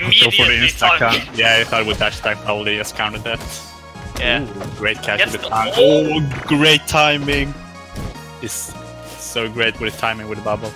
Go for the Immediately insta. Yeah, I thought with dash attack probably just counted that. Yeah. Ooh, great catch with the the- Oh, great timing. It's so great with the timing with the bubble.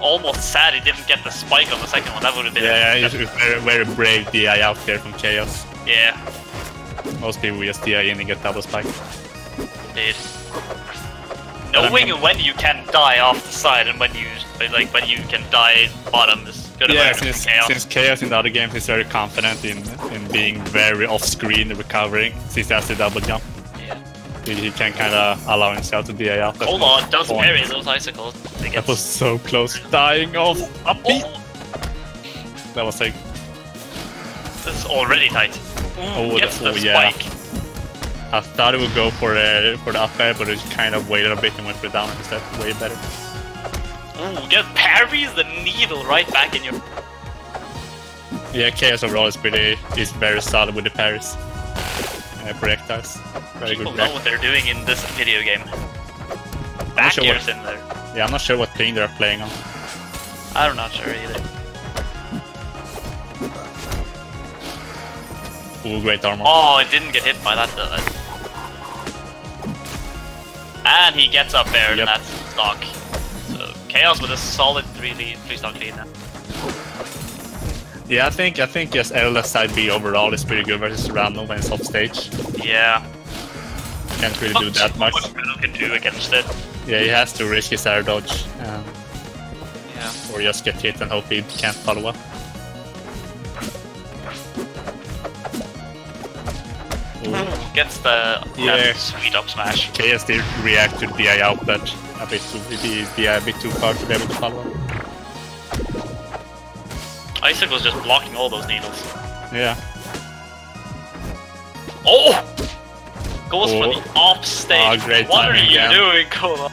Almost sad he didn't get the spike on the second one. That would have been. Yeah, it's, it's very, very brave DI out there from Kaos. Yeah. Most people just DI in and get double spike. Indeed. I Knowing when you can die off the side and when you like when you can die bottom is good Yeah, since, Kaos. since Kaos in the other games is very confident in in being very off screen recovering since he has the double jump. Yeah. He, he can kind of allow himself to DI. That's Hold on, does point. parry those icicles. That was so close. Dying off a oh. beat. oh, That was like this is already tight. Ooh, Oh, gets oh, the- oh, yeah. spike. I thought it would go for the for the up air, but it kind of waited a bit and went for the down instead. Way better. Ooh, get parries the needle right back in your. Yeah, Kaos overall is pretty is very solid with the parries. Uh, projectiles. Very People good. know what they're doing in this video game. Back sure what- in there. Yeah, I'm not sure what ping they're playing on. I'm not sure either. Ooh, great armor. Oh, it didn't get hit by that though. And he gets up there Yep. and that's stock. Kaos with a solid three lead, three stock lead now. Yeah, I think I think yes, LS side B overall is pretty good versus random when it's off stage. Yeah. Can't really do that much. What can do against it. Yeah, he has to risk his air dodge, um, Yeah. or just get hit and hope he can't follow up. Ooh. Gets the Yeah. sweet up smash. KS did react to DI out, but a bit too the DI a bit too far to be able to follow up. Icicle's just blocking all those needles. Yeah. Oh! Goes for Oh. the off stage. Ah, great what are you again. doing, CoLaw?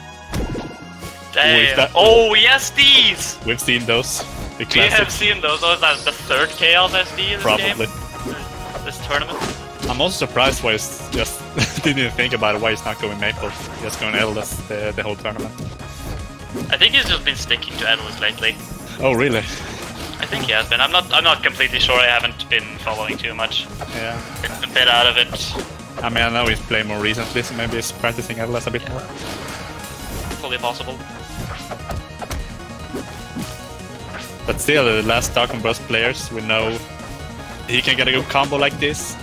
Damn. that- Oh, yes, these! We've seen those. The We have seen those. Oh, is that the third Kaos SD in this probably. game? This tournament? I'm also surprised why he's just didn't even think about it. Why he's not going Maypul, just going Etalus the, the whole tournament. I think he's just been sticking to Etalus lately. Oh really? I think he has been. I'm not. I'm not completely sure. I haven't been following too much. Yeah. Been a bit out of it. I mean, I know he's playing more recently, so maybe he's practicing Etalus a bit more. Fully possible. But still, the last Dark and Burst players, we know he can get a good combo like this.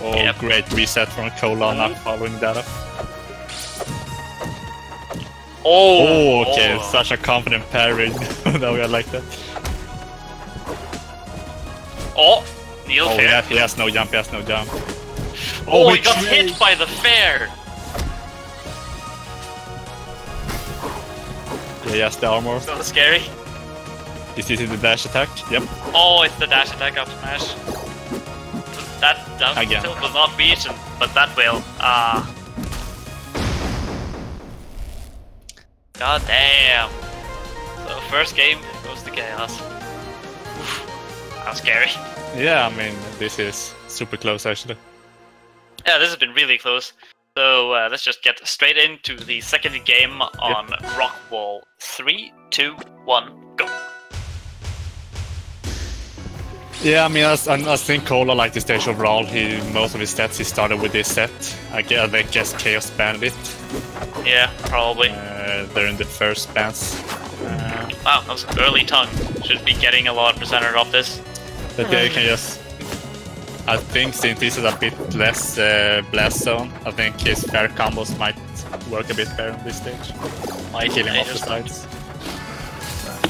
Oh, Yep. great reset from CoLaw, not mm-hmm. following that up. Oh. Oh, okay, oh. such a confident parry. that we are like that. Oh. Neil Oh, fair. yeah, he has no jump, he has no jump. Oh, oh he he got hit by the fair. Yeah, he has the armor. So scary. Is this the dash attack? Yep. Oh, it's the dash attack up smash. That does Again. still will not him, but that will. Ah. God damn. So first game goes to Kaos. How scary. Yeah, I mean, this is super close actually. Yeah, this has been really close. So uh, let's just get straight into the second game on Rock Wall. Three, two, one, Yeah, I mean, I, I I think CoLaw like the stage overall. He most of his stats he started with this set. I guess, I guess Kaos banned it. Yeah, probably. Uh, they're in the first bans. Uh, Wow, that was early tongue. Should be getting a lot of percentage off this. but yeah, you can just. I think since this is a bit less uh, blast zone, I think his fair combos might work a bit better on this stage. Might Killing off the just- sides.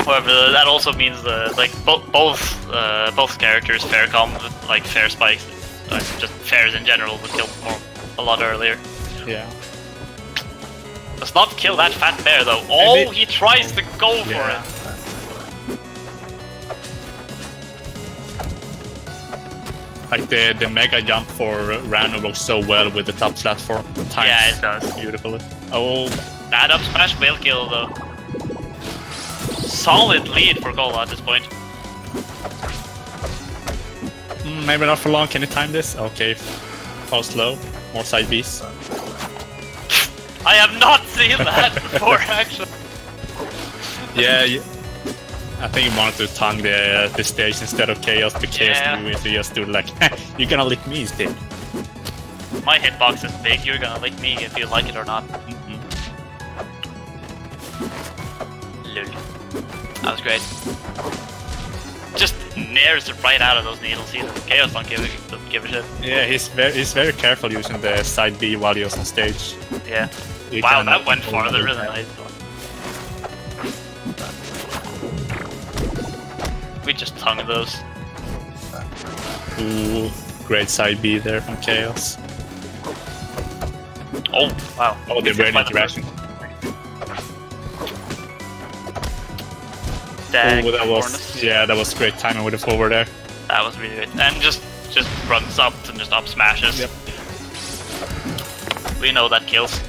However, that also means the like bo- both uh, both characters fair com like fair spikes, like just fairs in general would kill more a lot earlier. Yeah. Does not kill that fat bear though. Oh, he tries to go Yeah. for it. Like the, the mega jump for Ranno works so well with the top platform. Times Yeah, it does. beautifully. Oh, That up smash will kill though. Solid lead for CoLaw at this point. mm, maybe not for long. Can you time this? Okay. How slow? More side Bs. I have not seen that before actually. Yeah, yeah. I think you wanted to tongue the uh, the stage instead of Kaos, but Kaos Yeah. knew it, so he just do like, you're gonna lick me instead. My hitbox is big, you're gonna lick me if you like it or not. That was great. Just nares it right out of those needles. He Kaos don't give a, don't give a shit. Yeah, he's very he's very careful using the side B while he was on stage. Yeah. You Wow, that went farther than I thought. We just tongue those. Ooh, great side B there from Kaos. Oh, wow. Oh, they're very by Dag Oh, that was yeah, that was great timing with the forward there. That was really good. And just just runs up and just up smashes. Yep. We know that kills.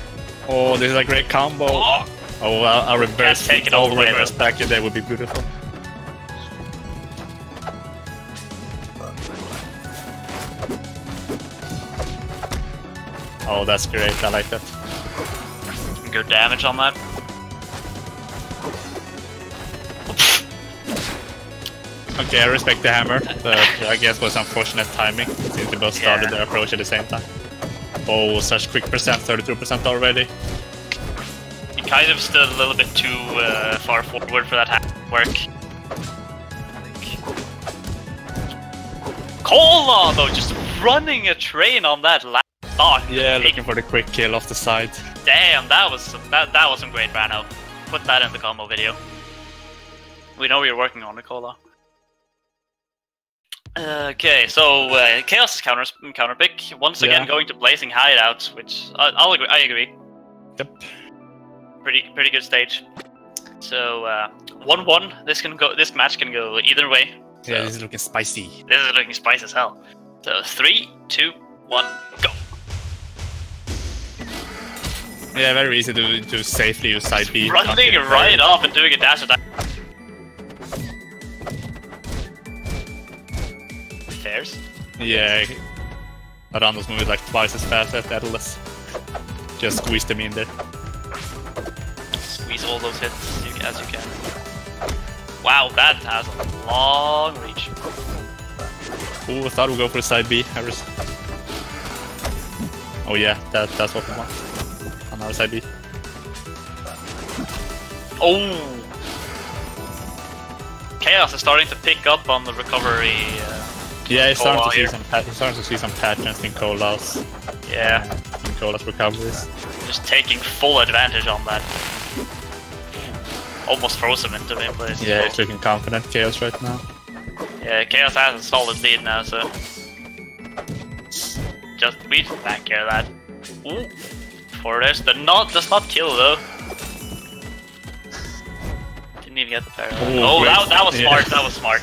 Oh, this is a great combo. Oh, Oh, I'll, I'll reverse. take it all the way, reverse back in there would be beautiful. Oh, that's great. I like that. good damage on that. Okay, I respect the hammer, but I guess was unfortunate timing since they both started Yeah. their approach at the same time. Oh, such quick percent, 32% already. He kind of stood a little bit too uh, far forward for that ha- work. CoLaw though, just running a train on that last stock. Yeah, looking for the quick kill off the side. Damn, that was some, that that was some great Ranno. Put that in the combo video. We know you're working on it, CoLaw. Okay, so uh, Kaos is counter counter pick once again Yeah. going to Blazing Hideout, which I, I'll agree. I agree. Yep. Pretty pretty good stage. So uh, one one. This can go. This match can go either way. Yeah, this is looking spicy. This is looking spicy as hell. So three, two, one, go. Yeah, very easy to, to safely use side B. Running right up and doing a dash attack. Fairs. Yeah, Randos moving like twice as fast as Etalus. Just squeeze them in there. Squeeze all those hits you- as you can. Wow, that has a long reach. Ooh, I thought we'd go for side B. Harris. Oh yeah, that, that's what we want. Another side B. Oh! Kaos is starting to pick up on the recovery. Uh, Yeah, he's starting, to see here. some he's starting to see some patterns in CoLaw's, yeah, in CoLaw's recoveries. just taking full advantage on that. Almost froze him into him, but Yeah, he's looking confident, Kaos right now. Yeah, Kaos has a solid lead now, so just we just back here that. Ooh, for this, the not does not kill though. Didn't even get the. Ooh, oh, that, that was Yeah. smart. That was smart.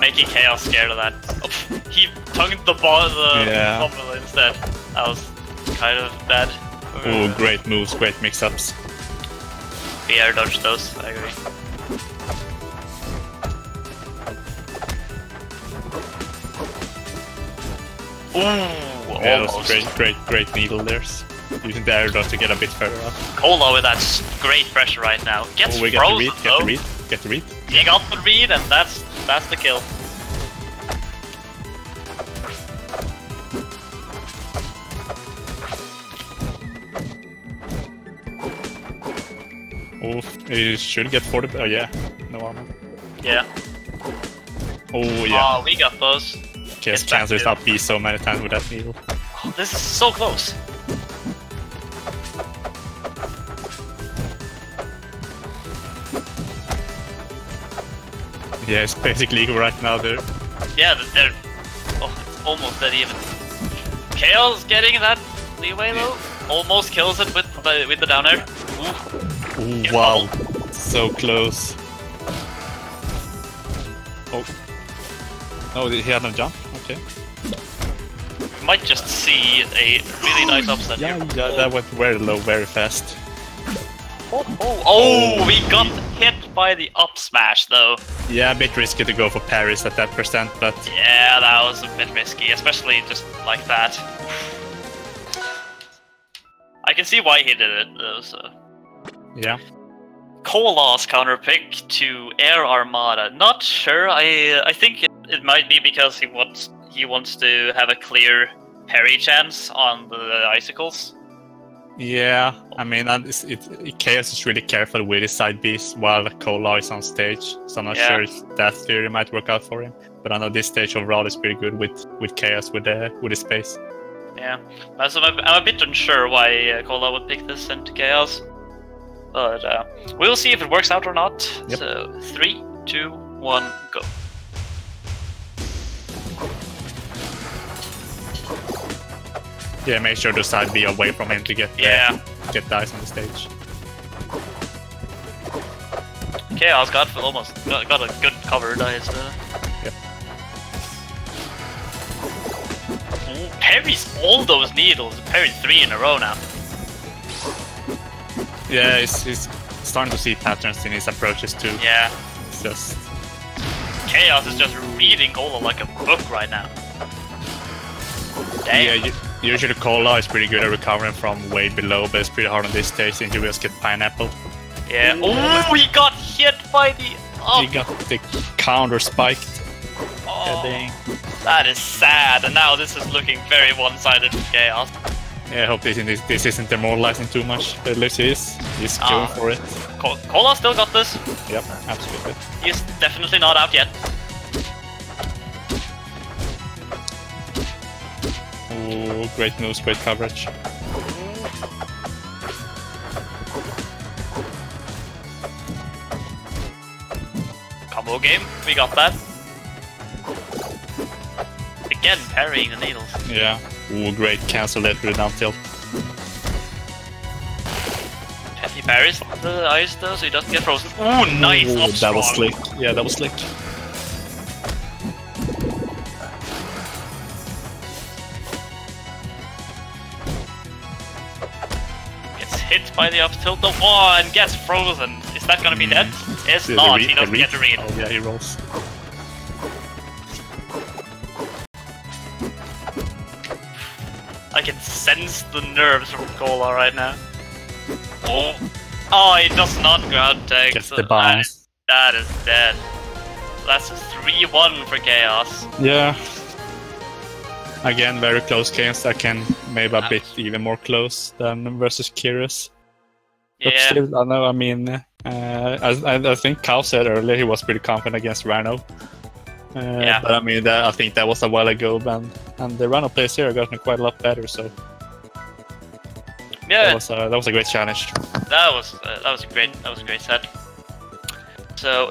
Making Kaos scared of that. Oh, he tongued the ball the Yeah. instead. That was kind of bad. Ooh, great moves, great mix-ups. We air dodged those. I agree. Ooh, Yeah, that was great, great, great needle there. Using the air dodge to get a bit further up. CoLaw with that great pressure right now. Gets Oh, we got the frozen read, get the read, get the read. He got the read, and that's that's the kill. Oh, he should get 40. Oh yeah, no armor. Yeah. Oh yeah, Oh, we got those. Back cancels out B so many times with that needle. Oh, this is so close. Yeah, it's basically equal right now there. Yeah, th- they're. Oh, it's almost dead even. Kaos getting that leeway though. Almost kills it with the with the down air. Ooh. Ooh, wow, so close. Oh. Oh, he had no jump? Okay. Might just see a really nice upset Yeah, here. yeah, that went very low, very fast. Oh, oh, oh, we got hit by the up smash though. Yeah, a bit risky to go for Paris at that percent, but Yeah, that was a bit risky, especially just like that. I can see why he did it though, so. yeah. Counter pick to Air Armada. Not sure. I I think it, it might be because he wants he wants to have a clear parry chance on the icicles. Yeah, I mean, it's, it, it, Kaos is really careful with his side Bs while CoLaw is on stage, so I'm not Yeah. sure if that theory might work out for him. But I know this stage overall is pretty good with with Kaos with the with his space. Yeah, Uh, so I'm, I'm a bit unsure why uh, CoLaw would pick this into Kaos, but uh, we'll see if it works out or not. Yep. So three, two, one, go. Yeah, make sure the side B away from him to get uh, Yeah, get dice on the stage. Kaos got for almost got, got a good cover dice. Uh. Yep. Ooh, Parries all those needles. Parried three in a row now. Yeah, he's, he's starting to see patterns in his approaches too. Yeah, It's just Kaos is just reading CoLaw like a book right now. Damn. yeah, u- usually CoLaw is pretty good at recovering from way below, but it's pretty hard on this stage since you just get pineapple. Yeah. Oh, he got hit by the. Oh, He got the counter spiked. oh, dang. that is sad. And now this is looking very one-sided for Kaos. Yeah, I hope this, this, this isn't demoralizing too much. At least he is. He's going ah. for it. Ko- CoLaw still got this. Yep, absolutely. He's definitely not out yet. Ooh, great moves, great coverage. Combo game. We got that. Again, parrying the needles. Yeah. Ooh, great cancel that with down tilt. He parries the ice though, so he doesn't get frozen. Ooh, nice. Ooh, that was slick. Yeah, that was slick. Hit by the up tilt. Oh, and gets frozen. Is that gonna be dead? It's The- the not. he doesn't get the read. Oh, yeah, he rolls. I can sense the nerves from CoLaw right now. Oh, oh, he does not ground tag. Gets so the That, that is dead. That's a 3-1 for Kaos. Yeah. Again, very close games. I can maybe a Ah. bit even more close than versus Curious. But Yeah, still, I know. I mean, uh, I, I, think Cow said earlier he was pretty confident against Ranno. Uh, Yeah. But I mean, that, I think that was a while ago, and and the Ranno plays here got me quite a lot better. So yeah, that was a, that was a great challenge. that was uh, that was a great that was a great set. So